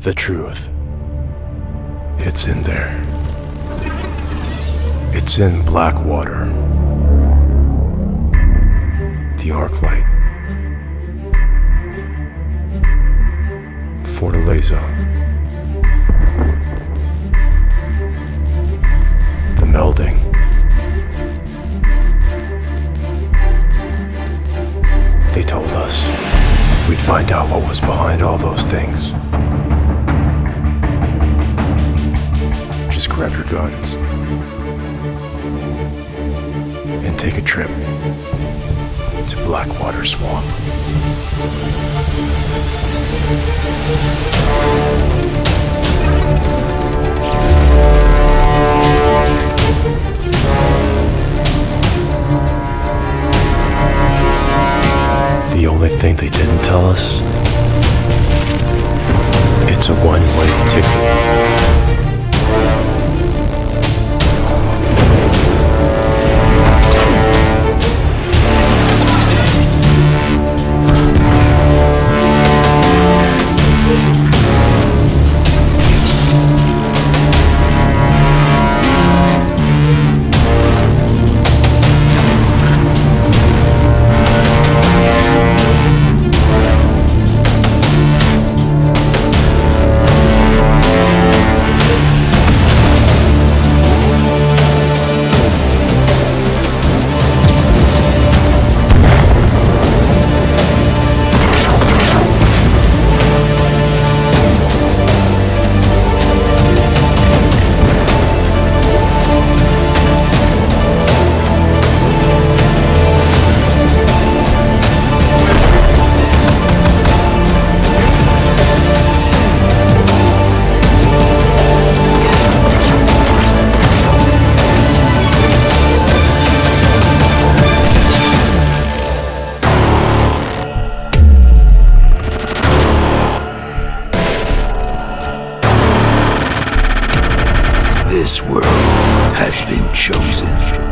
The truth. It's in there. It's in Blackwater. The Arclight. Fortaleza. The melding. They told us we'd find out what was behind all those things. Just grab your guns and take a trip to Blackwater Swamp. The only thing they didn't tell us it's a one-way ticket. This world has been chosen.